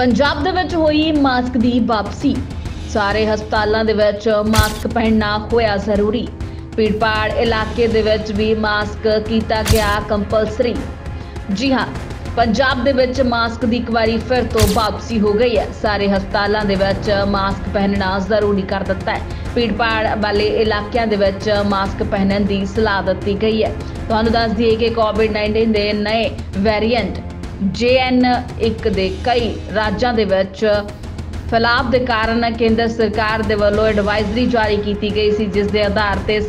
ਪੰਜਾਬ ਦੇ ਵਿੱਚ ਹੋਈ ਮਾਸਕ ਦੀ ਵਾਪਸੀ। ਸਾਰੇ ਹਸਪਤਾਲਾਂ ਦੇ ਵਿੱਚ ਮਾਸਕ ਪਹਿਨਣਾ ਹੋਇਆ ਜ਼ਰੂਰੀ। ਭੀੜਪਾੜ ਇਲਾਕੇ ਦੇ ਵਿੱਚ ਵੀ ਮਾਸਕ ਕੀਤਾ ਗਿਆ ਕੰਪਲਸਰੀ। ਜੀ ਹਾਂ, ਪੰਜਾਬ ਦੇ ਵਿੱਚ ਮਾਸਕ ਦੀ ਇੱਕ ਵਾਰੀ ਫਿਰ ਤੋਂ ਵਾਪਸੀ ਹੋ ਗਈ ਹੈ। ਸਾਰੇ ਹਸਪਤਾਲਾਂ ਦੇ ਵਿੱਚ ਮਾਸਕ ਪਹਿਨਣਾ ਜ਼ਰੂਰੀ ਕਰ ਦਿੱਤਾ ਹੈ। ਭੀੜਪਾੜ ਵਾਲੇ ਇਲਾਕਿਆਂ ਦੇ ਵਿੱਚ ਮਾਸਕ ਪਹਿਨਣ ਦੀ ਸਲਾਹ ਦਿੱਤੀ ਗਈ ਹੈ। ਤੁਹਾਨੂੰ ਦੱਸ ਦਈਏ ਕਿ ਕੋਵਿਡ-19 ਦੇ ਨਵੇਂ ਵੇਰੀਐਂਟ JN1 ਦੇ ਕਈ ਰਾਜਾਂ ਦੇ ਵਿੱਚ ਫੈਲਾਅ ਦੇ ਕਾਰਨ ਕੇਂਦਰ ਸਰਕਾਰ ਦੇ ਵੱਲੋਂ ਐਡਵਾਈਜ਼ਰੀ ਜਾਰੀ ਕੀਤੀ ਗਈ ਸੀ, ਜਿਸ ਦੇ ਆਧਾਰ ਤੇ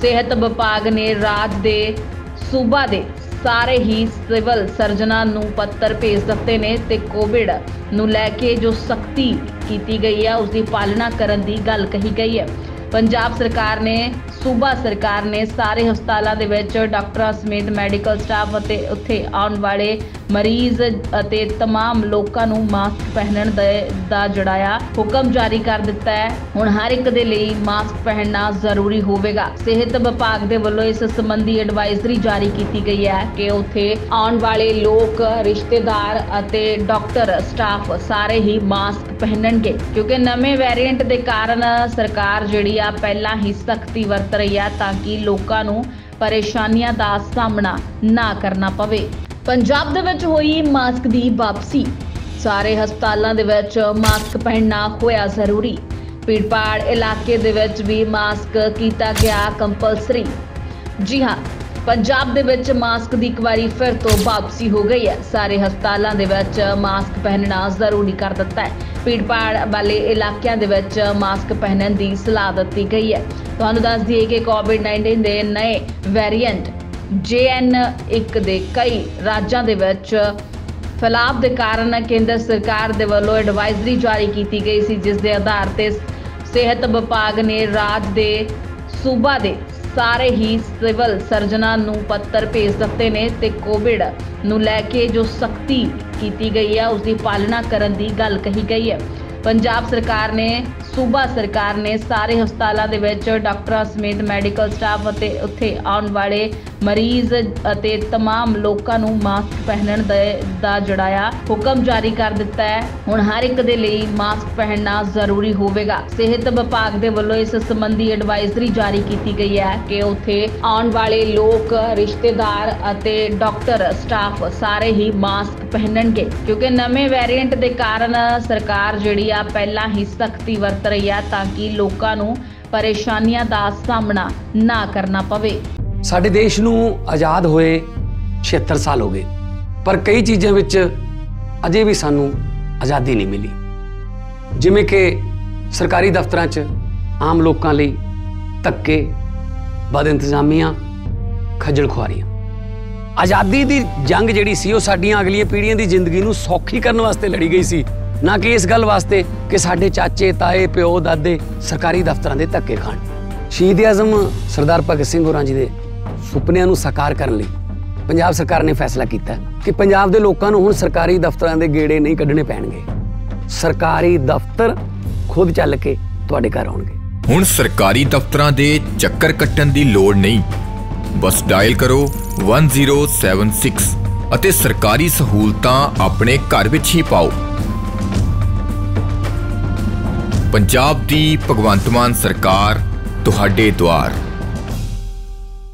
ਸਿਹਤ ਵਿਭਾਗ ਨੇ ਰਾਜ ਦੇ ਸੂਬਾ ਦੇ ਸਾਰੇ ਹੀ ਸਿਵਲ ਸਰਜਨਾਂ ਨੂੰ ਪੱਤਰ ਭੇਜ ਦਿੱਤੇ ਨੇ ਤੇ ਕੋਵਿਡ ਨੂੰ ਲੈ ਕੇ ਜੋ ਸਖਤੀ ਕੀਤੀ ਗਈ ਹੈ ਉਸ ਦੀ ਪਾਲਣਾ ਕਰਨ ਦੀ ਗੱਲ ਕਹੀ ਗਈ ਹੈ। ਪੰਜਾਬ ਸਰਕਾਰ ਨੇ ਸੂਬਾ ਸਰਕਾਰ ਨੇ ਸਾਰੇ ਹਸਪਤਾਲਾਂ ਦੇ ਵਿੱਚ ਡਾਕਟਰਾਂ ਸਮੇਤ ਮੈਡੀਕਲ ਸਟਾਫ ਅਤੇ ਉੱਥੇ ਆਉਣ ਵਾਲੇ ਮਰੀਜ਼ ਅਤੇ तमाम ਲੋਕਾਂ ਨੂੰ ਮਾਸਕ ਪਹਿਨਣ ਦੇ- ਦਾ ਜੜਾਇਆ ਹੁਕਮ ਜਾਰੀ ਕਰ ਦਿੱਤਾ ਹੈ ਹੁਣ ਹਰ ਇੱਕ ਦੇ ਲਈ ਮਾਸਕ ਪਹਿਨਣਾ ਜ਼ਰੂਰੀ ਹੋਵੇਗਾ ਸਿਹਤ ਵਿਭਾਗ ਦੇ ਵੱਲੋਂ ਇਸ ਸੰਬੰਧੀ ਐਡਵਾਈਜ਼ਰੀ ਜਾਰੀ ਕੀਤੀ ਗਈ ਹੈ ਕਿ ਉੱਥੇ ਆਉਣ ਵਾਲੇ ਲੋਕ ਰਿਸ਼ਤੇਦਾਰ ਅਤੇ ਡਾਕਟਰ ਸਟਾਫ ਸਾਰੇ ਹੀ ਮਾਸਕ ਪਹਿਨਣਗੇ ਕਿਉਂਕਿ ਨਵੇਂ ਵੇਰੀਐਂਟ ਦੇ ਕਾਰਨ ਸਰਕਾਰ ਜਿਹੜੀ ਆ ਪਹਿਲਾਂ ਹੀ ਸਖਤੀ ਵਰਤ ਰਹੀ ਆ ਤਾਂ ਕਿ ਲੋਕਾਂ ਨੂੰ ਪਰੇਸ਼ਾਨੀਆਂ ਦਾ ਸਾਹਮਣਾ ਨਾ ਕਰਨਾ ਪਵੇ। ਪੰਜਾਬ ਦੇ ਵਿੱਚ ਹੋਈ ਮਾਸਕ ਦੀ ਵਾਪਸੀ। ਸਾਰੇ ਹਸਪਤਾਲਾਂ ਦੇ ਵਿੱਚ ਮਾਸਕ ਪਹਿਨਣਾ ਹੋਇਆ ਜ਼ਰੂਰੀ। ਭੀੜਪਾੜ ਇਲਾਕੇ ਦੇ ਵਿੱਚ ਵੀ ਮਾਸਕ ਕੀਤਾ ਗਿਆ ਕੰਪਲਸਰੀ। ਜੀ ਹਾਂ ਪੰਜਾਬ ਦੇ ਵਿੱਚ ਮਾਸਕ ਦੀ ਇੱਕ ਵਾਰੀ ਫਿਰ ਤੋਂ ਵਾਪਸੀ ਹੋ ਗਈ ਹੈ। ਸਾਰੇ ਹਸਪਤਾਲਾਂ ਦੇ ਵਿੱਚ ਮਾਸਕ ਪਹਿਨਣਾ ਜ਼ਰੂਰੀ ਕਰ ਦਿੱਤਾ ਹੈ। ਭੀੜਪਾੜ ਵਾਲੇ ਇਲਾਕਿਆਂ ਦੇ ਵਿੱਚ ਮਾਸਕ ਪਹਿਨਣ ਦੀ ਸਲਾਹ ਦਿੱਤੀ ਗਈ ਹੈ। ਤੁਹਾਨੂੰ ਦੱਸ ਦਈਏ ਕਿ ਕੋਵਿਡ-19 ਦੇ ਨਵੇਂ ਵੇਰੀਐਂਟ JN1 ਦੇ ਕਈ ਰਾਜਾਂ ਦੇ ਵਿੱਚ ਫੈਲਾਅ ਦੇ ਕਾਰਨ ਕੇਂਦਰ ਸਰਕਾਰ ਦੇ ਵੱਲੋਂ ਐਡਵਾਈਜ਼ਰੀ ਜਾਰੀ ਕੀਤੀ ਗਈ ਸੀ, ਜਿਸ ਦੇ ਆਧਾਰ ਤੇ ਸਿਹਤ ਵਿਭਾਗ ਨੇ ਰਾਜ ਦੇ ਸੂਬਾ ਦੇ ਸਾਰੇ ਹੀ ਸਿਵਲ ਸਰਜਨਾਂ ਨੂੰ ਪੱਤਰ ਭੇਜ ਦਿੱਤੇ ਨੇ ਤੇ ਕੋਵਿਡ ਨੂੰ ਲੈ ਕੇ ਜੋ ਸਖਤੀ ਕੀਤੀ ਗਈ ਹੈ ਉਸ ਦੀ ਪਾਲਣਾ ਕਰਨ ਦੀ ਗੱਲ ਕਹੀ ਗਈ ਹੈ। ਪੰਜਾਬ ਸਰਕਾਰ ਨੇ, ਸੂਬਾ ਸਰਕਾਰ ਨੇ ਸਾਰੇ ਹਸਪਤਾਲਾਂ ਦੇ ਵਿੱਚ ਡਾਕਟਰਾਂ ਸਮੇਤ ਮੈਡੀਕਲ ਸਟਾਫ ਅਤੇ ਉੱਥੇ ਆਉਣ ਵਾਲੇ ਮਰੀਜ਼ ਅਤੇ तमाम ਲੋਕਾਂ ਨੂੰ ਮਾਸਕ ਪਹਿਨਣ ਦੇ- ਦਾ ਜੜਾਇਆ ਹੁਕਮ ਜਾਰੀ ਕਰ ਦਿੱਤਾ ਹੈ ਹੁਣ ਹਰ ਇੱਕ ਦੇ ਲਈ ਮਾਸਕ ਪਹਿਨਣਾ ਜ਼ਰੂਰੀ ਹੋਵੇਗਾ ਸਿਹਤ ਵਿਭਾਗ ਦੇ ਵੱਲੋਂ ਇਸ ਸੰਬੰਧੀ ਐਡਵਾਈਜ਼ਰੀ ਜਾਰੀ ਕੀਤੀ ਗਈ ਹੈ ਕਿ ਉੱਥੇ ਆਉਣ ਵਾਲੇ ਲੋਕ ਰਿਸ਼ਤੇਦਾਰ ਅਤੇ ਡਾਕਟਰ ਸਟਾਫ ਸਾਰੇ ਹੀ ਮਾਸਕ ਪਹਿਨਣਗੇ ਕਿਉਂਕਿ ਨਵੇਂ ਵੇਰੀਐਂਟ ਦੇ ਕਾਰਨ ਸਰਕਾਰ ਜਿਹੜੀ ਆ ਪਹਿਲਾਂ ਹੀ ਸਖਤੀ ਵਰਤ ਰਹੀ ਆ ਤਾਂ ਕਿ ਲੋਕਾਂ ਨੂੰ ਪਰੇਸ਼ਾਨੀਆਂ ਦਾ ਸਾਹਮਣਾ ਨਾ ਕਰਨਾ ਪਵੇ ਸਾਡੇ ਦੇਸ਼ ਨੂੰ ਆਜ਼ਾਦ ਹੋਏ 76 ਸਾਲ ਹੋ ਗਏ, ਪਰ ਕਈ ਚੀਜ਼ਾਂ ਵਿੱਚ ਅਜੇ ਵੀ ਸਾਨੂੰ ਆਜ਼ਾਦੀ ਨਹੀਂ ਮਿਲੀ। ਜਿਵੇਂ ਕਿ ਸਰਕਾਰੀ ਦਫ਼ਤਰਾਂ 'ਚ ਆਮ ਲੋਕਾਂ ਲਈ ਧੱਕੇ, ਬਦ ਇੰਤਜ਼ਾਮੀਆਂ, ਖੱਜਲ ਖੁਆਰੀਆਂ। ਆਜ਼ਾਦੀ ਦੀ ਜੰਗ ਜਿਹੜੀ ਸੀ, ਉਹ ਸਾਡੀਆਂ ਅਗਲੀਆਂ ਪੀੜ੍ਹੀਆਂ ਦੀ ਜ਼ਿੰਦਗੀ ਨੂੰ ਸੌਖੀ ਕਰਨ ਵਾਸਤੇ ਲੜੀ ਗਈ ਸੀ, ਨਾ ਕਿ ਇਸ ਗੱਲ ਵਾਸਤੇ ਕਿ ਸਾਡੇ ਚਾਚੇ, ਤਾਏ, ਪਿਓ, ਦਾਦੇ ਸਰਕਾਰੀ ਦਫ਼ਤਰਾਂ ਦੇ ਧੱਕੇ ਖਾਣ। ਸ਼ਹੀਦ ਆਜ਼ਮ ਸਰਦਾਰ ਭਗਤ ਸਿੰਘ ਹੋਰਾਂ ਜੀ ਦੇ ਸੁਪਨਿਆਂ ਨੂੰ ਸਾਕਾਰ ਕਰਨ ਲਈ ਪੰਜਾਬ ਸਰਕਾਰ ਨੇ ਫੈਸਲਾ ਕੀਤਾ ਕਿ ਪੰਜਾਬ ਦੇ ਲੋਕਾਂ ਨੂੰ ਹੁਣ ਸਰਕਾਰੀ ਦਫ਼ਤਰਾਂ ਦੇ ਗੇੜੇ ਨਹੀਂ ਕੱਢਣੇ ਪੈਣਗੇ। ਸਰਕਾਰੀ ਦਫ਼ਤਰ ਖੁਦ ਚੱਲ ਕੇ ਤੁਹਾਡੇ ਘਰ ਆਉਣਗੇ। ਹੁਣ ਸਰਕਾਰੀ ਦਫ਼ਤਰਾਂ ਦੇ ਚੱਕਰ ਕੱਟਣ ਦੀ ਲੋੜ ਨਹੀਂ। ਬਸ ਡਾਇਲ ਕਰੋ 1076 ਅਤੇ ਸਰਕਾਰੀ ਸਹੂਲਤਾਂ ਆਪਣੇ ਘਰ ਵਿੱਚ ਹੀ ਪਾਓ। ਪੰਜਾਬ ਦੀ ਭਗਵੰਤ ਮਾਨ ਸਰਕਾਰ, ਤੁਹਾਡੇ ਦੁਆਰ।